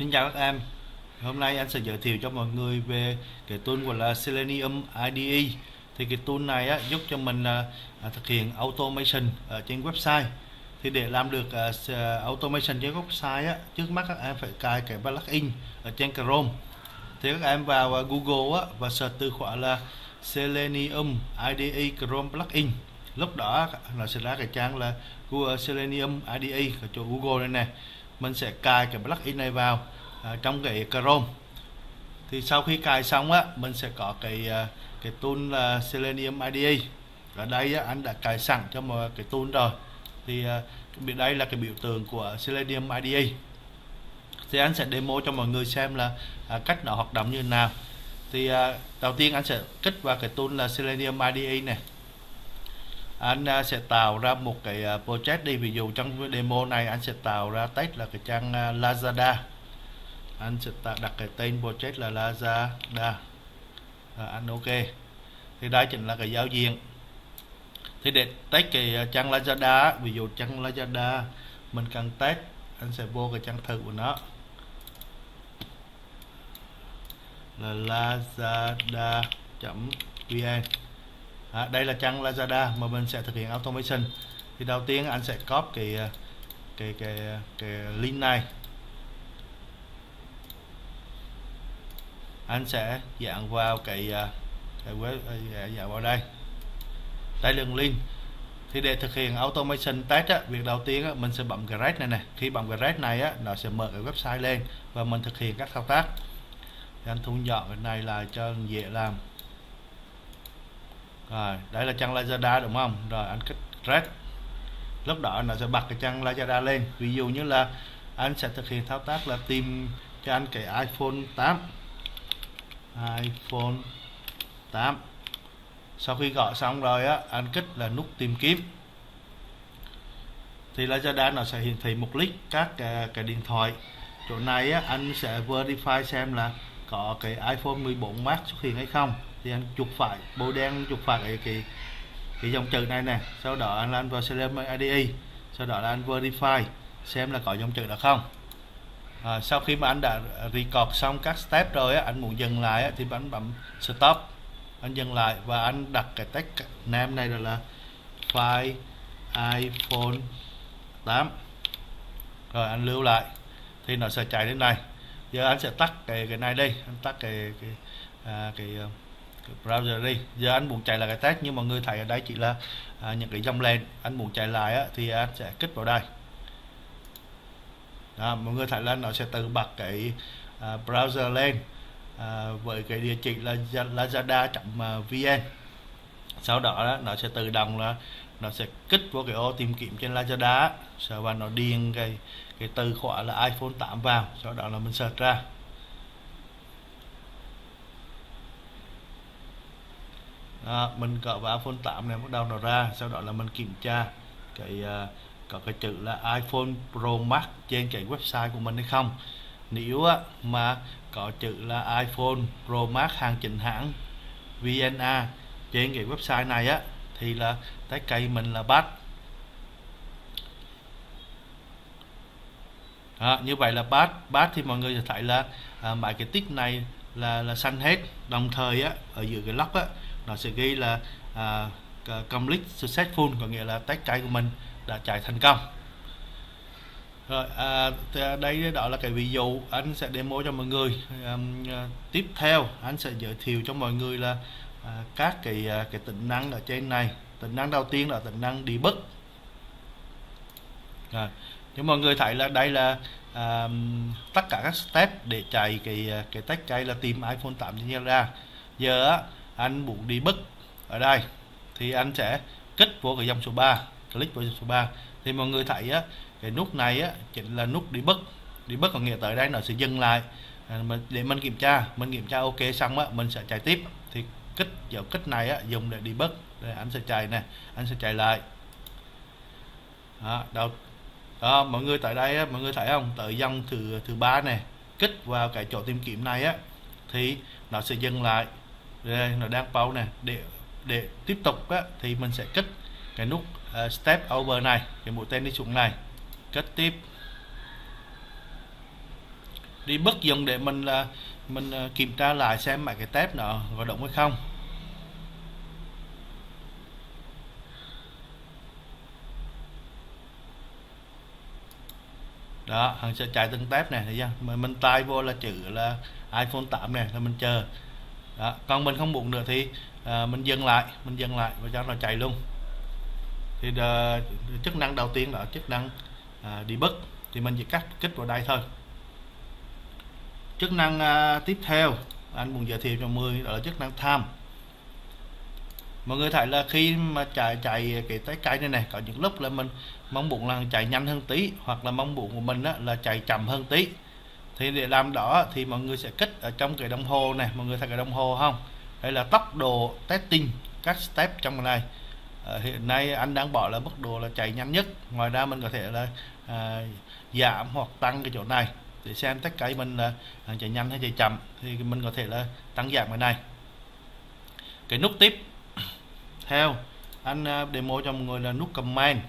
Xin chào các em. Hôm nay anh sẽ giới thiệu cho mọi người về cái tool gọi là Selenium IDE thì cái tool này á, giúp cho mình à, à, thực hiện automation ở trên website. Thì để làm được à, à, automation trên website á, trước mắt các em phải cài cái plugin ở trên Chrome. Thì các em vào à, Google á, và search từ khóa là Selenium IDE Chrome plugin. Lúc đó nó sẽ ra cái trang là Google Selenium IDE ở chỗ Google này nè mình sẽ cài cái plugin này vào à, trong cái Chrome. Thì sau khi cài xong á mình sẽ có cái à, cái tool là Selenium IDE ở đây á, anh đã cài sẵn cho một cái tool rồi. Thì à, đây là cái biểu tượng của Selenium IDE thì anh sẽ demo cho mọi người xem là à, cách nó hoạt động như thế nào. Thì à, đầu tiên anh sẽ kích vào cái tool là Selenium IDE này anh à, sẽ tạo ra một cái à, project đi. Ví dụ trong demo này anh sẽ tạo ra test là cái trang à, Lazada. Anh sẽ tạo đặt cái tên project là Lazada. À, anh ok. Thì đây chính là cái giao diện. Thì để test cái trang Lazada ví dụ trang Lazada mình cần test anh sẽ vô cái trang thử của nó. Là lazada.vn à, đây là trang Lazada mà mình sẽ thực hiện automation. Thì đầu tiên anh sẽ copy cái cái cái cái link này. Anh sẽ dạng vào cái à, cái web dạng vào đây. Đây là link. Thì để thực hiện automation test á, việc đầu tiên á, mình sẽ bấm cái red này này khi bấm cái red này á, nó sẽ mở cái website lên và mình thực hiện các thao tác. Thì anh thu nhỏ cái này là cho dễ làm rồi đây là trang Lazada đúng không? Rồi anh kích red lúc đó nó sẽ bật cái trang Lazada lên. Ví dụ như là anh sẽ thực hiện thao tác là tìm cho anh cái iPhone 8 iPhone 8 sau khi gọi xong rồi á anh kích là nút tìm kiếm. Thì Lazada nó sẽ hiển thị một list các cái, cái điện thoại. Chỗ này á anh sẽ verify xem là có cái iPhone 14 Max xuất hiện hay không thì anh chụp phải bôi đen chụp phải cái cái, cái dòng chữ này nè. Sau đó anh lên vào CLM IDE sau đó là anh verify xem là có dòng chữ đó không. À, sau khi mà anh đã record xong các step rồi á, anh muốn dừng lại á, thì anh bấm stop. Anh dừng lại và anh đặt cái text name này là file iPhone 8 rồi anh lưu lại thì nó sẽ chạy đến đây. Giờ anh sẽ tắt cái cái này đi anh tắt cái cái à, cái, cái browser đi giờ anh muốn chạy lại cái test nhưng mọi người thấy ở đây chỉ là à, những cái dòng lên anh muốn chạy lại á, thì anh sẽ kích vào đây. Đó, mọi người thấy là nó sẽ tự bật cái à, browser lên. À, với cái địa chỉ là lazada.vn à, sau đó, đó nó sẽ tự động là nó sẽ kích vào cái ô tìm kiếm trên Lazada sau và nó điền cái cái từ khóa là iPhone 8 vào. Sau đó là mình search ra. À, mình cỡ vào iPhone 8 này bắt đầu nó ra sau đó là mình kiểm tra cái uh, có cái chữ là iPhone Pro Max trên cái website của mình hay không. Nếu á, mà có chữ là iPhone Pro Max hàng chính hãng VNA trên cái website này á thì là trái cây mình là bắt. À, như vậy là bát bát thì mọi người sẽ thấy là à, mấy cái tích này là là xanh hết. Đồng thời á ở giữa cái lock á nó sẽ ghi là à, uh, complete successful có nghĩa là test cây của mình đã chạy thành công. Rồi à, đây đó là cái ví dụ anh sẽ demo cho mọi người. À, tiếp theo anh sẽ giới thiệu cho mọi người là à, các cái à, cái tính năng ở trên này. Tính năng đầu tiên là tính năng debug. Rồi nếu mọi người thấy là đây là à, tất cả các step để chạy cái à, cái tách cây là tìm iPhone 8 như ra. Giờ anh muốn debug ở đây thì anh sẽ kích vô cái dòng số 3 click vào dòng số 3 thì mọi người thấy á cái nút này á chính là nút đi bất. Đi bất có nghĩa tới đây nó sẽ dừng lại. À, để mình kiểm tra mình kiểm tra ok xong á mình sẽ chạy tiếp. Thì kích dấu kích này á dùng để debug đây anh sẽ chạy nè anh sẽ chạy lại. Đó, đầu. Đó, mọi người tại đây á, mọi người thấy không? Tới dòng thứ thứ ba này kích vào cái chỗ tìm kiếm này á thì nó sẽ dừng lại đây nó đang bao nè. Để để tiếp tục á, thì mình sẽ kích cái nút uh, step over này cái mũi tên đi xuống này. Kết tiếp. Đi bất dùng để mình là mình uh, kiểm tra lại xem mọi cái tab nó hoạt động hay không. Đó hắn sẽ chạy từng tab này thấy chưa? Mình, mình tay vô là chữ là iPhone 8 này là mình chờ đó còn mình không muốn nữa thì à, mình dừng lại mình dừng lại và cho nó chạy luôn. Thì đờ, chức năng đầu tiên là chức năng đi debug thì mình chỉ cắt kích vào đây thôi. Chức năng à, tiếp theo anh muốn giới thiệu cho mười đó là chức năng time mọi người thấy là khi mà chạy chạy cái tay cái này này có những lúc là mình mong muốn là chạy nhanh hơn tí hoặc là mong muốn của mình đó là chạy chậm hơn tí thì để làm đó thì mọi người sẽ kích ở trong cái đồng hồ này. Mọi người thấy cái đồng hồ không? Đây là tốc độ testing các step trong này. À, hiện nay anh đang bỏ là mức độ là chạy nhanh nhất. Ngoài ra mình có thể là à, giảm hoặc tăng cái chỗ này để xem tất cả mình là à, chạy nhanh hay chạy chậm. Thì mình có thể là tăng giảm cái này. Cái nút tiếp. Theo anh à, demo cho mọi người là nút comment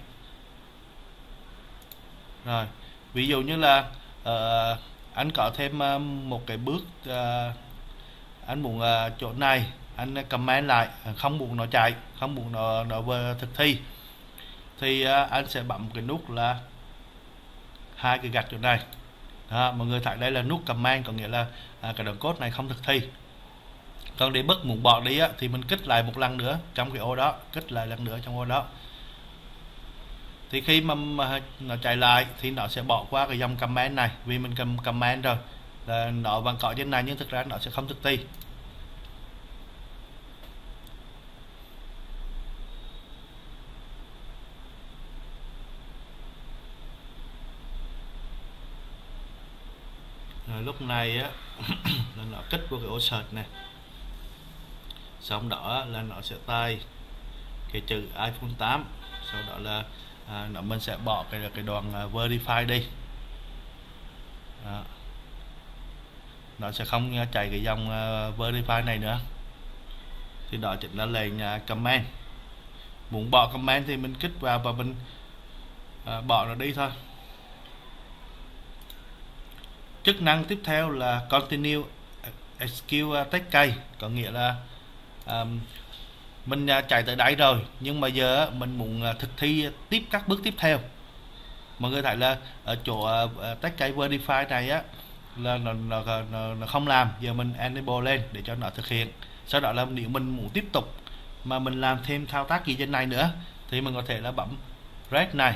rồi ví dụ như là uh, anh có thêm uh, một cái bước uh, anh muốn uh, chỗ này anh comment lại không muốn nó chạy không muốn nó nó vừa thực thi. Thì uh, anh sẽ bấm cái nút là hai cái gạch chỗ này. Đó, mọi người thấy đây là nút command có nghĩa là à, cái đoạn code này không thực thi. Còn để bất muốn bỏ đi á, thì mình kích lại một lần nữa trong cái ô đó kích lại lần nữa trong ô đó thì khi mà, nó chạy lại thì nó sẽ bỏ qua cái dòng comment này vì mình cầm comment rồi. Là nó vẫn có trên này nhưng thực ra nó sẽ không thực thi. Rồi lúc này á là nó kích của cái ô search này. Xong đó là nó sẽ tay cái chữ iPhone 8 sau đó là à, nó mình sẽ bỏ cái cái đoạn uh, verify đi. Đó. nó sẽ không à, chạy cái dòng uh, verify này nữa. Thì đó chính là lệnh uh, comment muốn bỏ comment thì mình kích vào và mình uh, bỏ nó đi thôi. Chức năng tiếp theo là continue execute test case. Có nghĩa là um, mình à, chạy tới đây rồi nhưng mà giờ mình muốn à, thực thi tiếp các bước tiếp theo. Mọi người thấy là ở chỗ tách test verify này á là nó, nó, nó, nó không làm giờ mình enable lên để cho nó thực hiện. Sau đó là nếu mình muốn tiếp tục mà mình làm thêm thao tác gì trên này nữa thì mình có thể là bấm red này.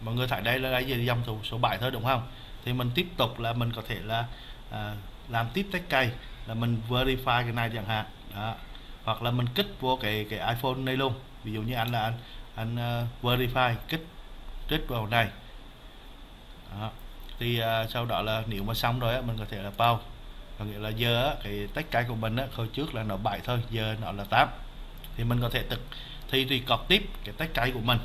Mọi người thấy đây là cái gì dòng số, số 7 thôi đúng không? Thì mình tiếp tục là mình có thể là à, làm tiếp test cây là mình verify cái này chẳng hạn. Đó hoặc là mình kích vô cái cái iPhone này luôn. Ví dụ như anh là anh anh uh, verify kích kích vào này. Đó. thì uh, sau đó là nếu mà xong rồi á, mình có thể là bao. Có nghĩa là giờ á, cái tách cái của mình á, hồi trước là nó 7 thôi giờ nó là 8 thì mình có thể thực thi tùy cọc tiếp cái tách cái của mình.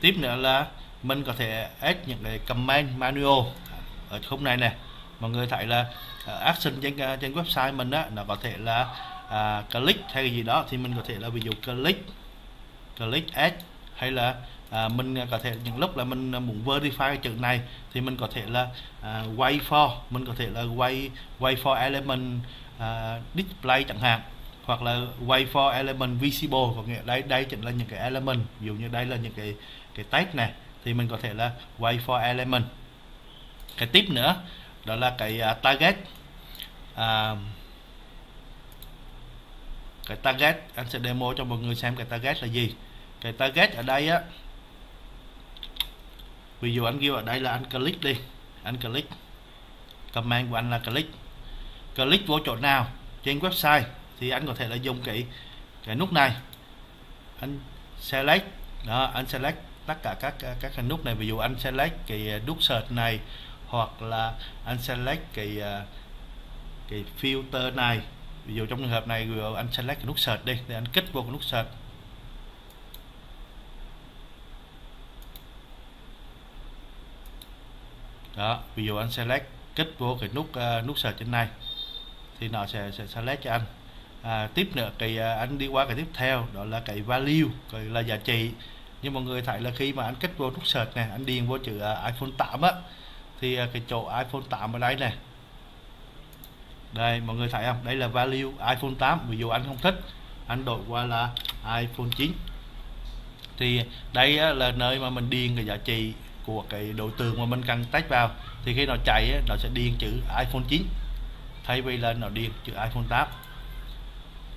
Tiếp nữa là mình có thể add những cái command manual ở khung này nè. Mọi người thấy là Ờ, action trên ờ, trên website mình á là có thể là uh, click hay cái gì đó thì mình có thể là ví dụ click click add hay là à, mình à, có thể những lúc là mình à, muốn verify cái chữ này thì mình có thể là à, wait for mình có thể là wait wait for element à, display chẳng hạn hoặc là wait for element visible có nghĩa đây đây chính là những cái element ví dụ như đây là những cái cái text này thì mình có thể là wait for element. Cái tiếp nữa đó là cái uh, target. Uh, cái target anh sẽ demo cho mọi người xem cái target là gì. Cái target ở đây á ví dụ anh ghi ở đây là anh click đi. Anh click. Comment của anh là click. Click vô chỗ nào? Trên website thì anh có thể là dùng cái cái nút này. Anh select đó anh select tất cả các các cái nút này. Ví dụ anh select cái à, nút search này hoặc là anh select cái à, cái filter này. Ví dụ trong trường hợp này anh select cái nút search đi thì anh kích vô cái nút search. Đó ví dụ anh select kích vô cái nút uh, nút search trên này thì nó sẽ sẽ select cho anh. À, tiếp nữa cái uh, anh đi qua cái tiếp theo đó là cái value gọi là giá trị. Nhưng mọi người thấy là khi mà anh kích vô nút search này anh điền vô chữ uh, iPhone 8 á thì à, cái chỗ iPhone 8 ở đây này. Đây mọi người thấy không? Đây là value iPhone 8 ví dụ anh không thích anh đổi qua là iPhone 9 thì đây là nơi mà mình điền cái giá trị của cái đối tượng mà mình cần tách vào. Thì khi nó chạy nó sẽ điền chữ iPhone 9 thay vì là nó điền chữ iPhone 8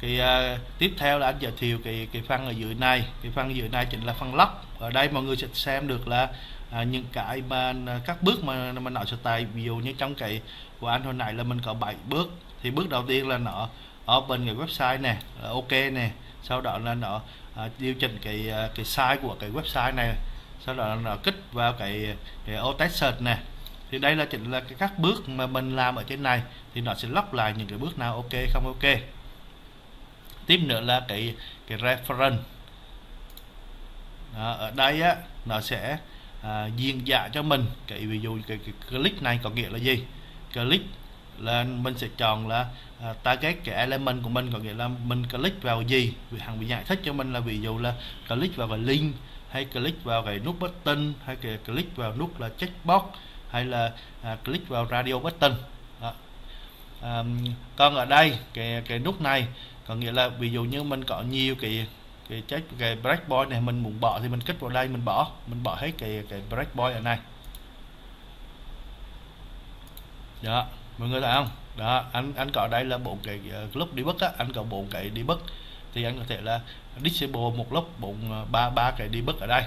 thì uh, tiếp theo là anh giới thiệu cái cái phần ở dưới này. Cái phần ở dưới này chính là phần lock ở đây mọi người sẽ xem được là à, những cái mà à, các bước mà mà nó sẽ tài ví dụ như trong cái của anh hồi nãy là mình có 7 bước thì bước đầu tiên là nó open cái website nè à, ok nè sau đó là nó à, điều chỉnh cái à, cái size của cái website này sau đó là nó kích vào cái cái auto này. nè thì đây là chính là cái các bước mà mình làm ở trên này thì nó sẽ lắp lại những cái bước nào ok không ok tiếp nữa là cái cái reference đó, ở đây á nó sẽ à, diễn giả cho mình. Cái ví dụ cái, cái click này có nghĩa là gì? Click là mình sẽ chọn là à, target cái element của mình có nghĩa là mình click vào gì? Vì hàng bị giải thích cho mình là ví dụ là click vào cái link hay click vào cái nút button hay cái click vào nút là checkbox hay là à, click vào radio button. Đó. À, còn ở đây cái cái nút này có nghĩa là ví dụ như mình có nhiều cái cái check cái breakpoint này mình muốn bỏ thì mình kích vào đây mình bỏ mình bỏ hết cái cái breakpoint ở này. Đó mọi người thấy không? Đó anh anh có đây là bốn cái uh, lúc debug á anh có bốn cái debug thì anh có thể là disable một lúc bốn à, ba ba cái debug ở đây.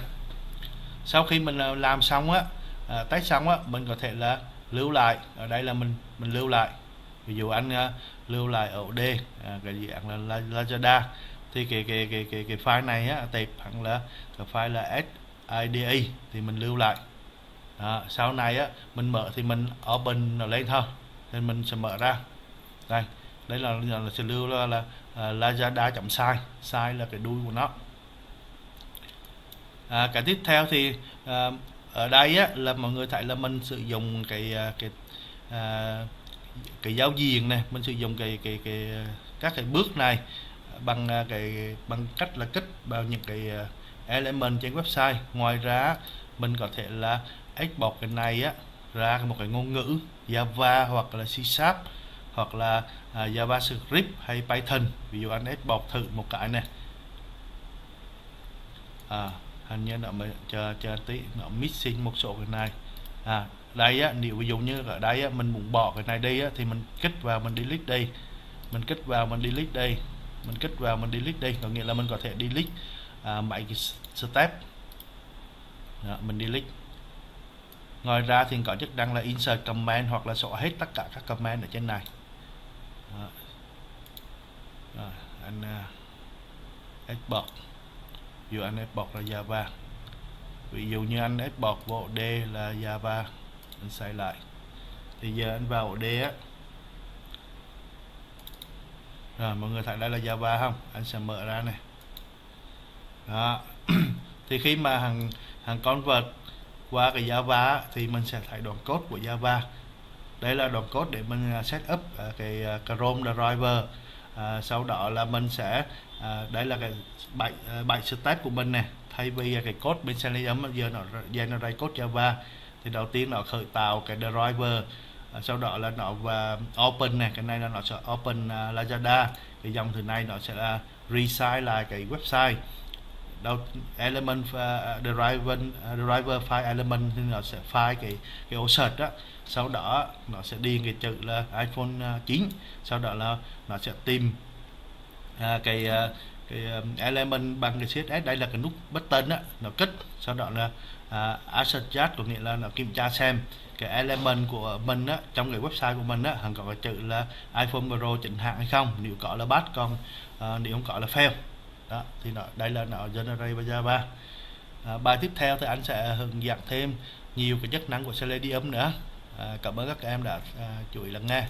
Sau khi mình à, làm xong á à, test xong á mình có thể là lưu lại ở đây là mình mình lưu lại. Ví dụ anh uh, lưu lại ở D à, cái dạng là Lazada thì cái cái cái cái cái file này á tệp hẳn là cái file là SIDE thì mình lưu lại. Đó, sau này á mình mở thì mình open nó lên thôi thì mình sẽ mở ra. Đây đây là, là sẽ lưu là, là uh, Lazada chậm sai sai là cái đuôi của nó. À, cái tiếp theo thì uh, ở đây á là mọi người thấy là mình sử dụng cái à, cái uh, cái giao diện này mình sử dụng cái cái cái các cái bước này bằng à, cái bằng cách là kích vào những cái à, element trên website. Ngoài ra mình có thể là export cái này á ra một cái ngôn ngữ Java hoặc là C Sharp hoặc là uh, JavaScript hay Python. Ví dụ anh export thử một cái này à, hình như nó mới chờ chờ tí nó missing một số cái này. À đây á nếu ví dụ như ở đây á, mình muốn bỏ cái này đi á, thì mình kích vào mình delete đi. Mình kích vào mình delete đi mình kích vào mình delete đi. Có nghĩa là mình có thể delete à, mấy cái step. Đó, mình delete. Ngoài ra thì có chức năng là insert comment hoặc là xóa hết tất cả các comment ở trên này. Đó. Rồi, anh uh, export dù anh export là Java. Ví dụ như anh export bộ D là Java. Anh xây lại. Thì giờ anh vào ổ D á rồi mọi người thấy đây là Java không? Anh sẽ mở ra này. Đó. Thì khi mà hàng hàng convert qua cái Java thì mình sẽ thấy đoạn code của Java. Đây là đoạn code để mình à, set up cái à, Chrome driver. À, sau đó là mình sẽ à, đây là cái bảy bảy step của mình nè. Thay vì cái code bên Selenium giờ nó generate code Java thì đầu tiên nó khởi tạo cái driver. Ờ, sau đó là nó và open này cái này là nó sẽ open uh, Lazada. Cái dòng thứ này nó sẽ là resize lại cái website. Đâu element uh, driver uh, driver file element thì nó sẽ file cái cái ổ search đó. Sau đó nó sẽ điền cái chữ là iPhone 9 sau đó là nó sẽ tìm uh, cái uh, cái um, element bằng cái CSS đây là cái nút button á nó kích sau đó là uh, asset chart có nghĩa là nó kiểm tra xem cái element của mình á trong cái website của mình á hẳn có cái chữ là iPhone Pro chỉnh hạn hay không nếu có là bắt còn uh, nếu không có là fail. Đó thì nó đây là nó generate by Java uh, bài tiếp theo thì anh sẽ hướng dẫn thêm nhiều cái chức năng của Selenium nữa. Uh, cảm ơn các em đã uh, chú ý lắng nghe.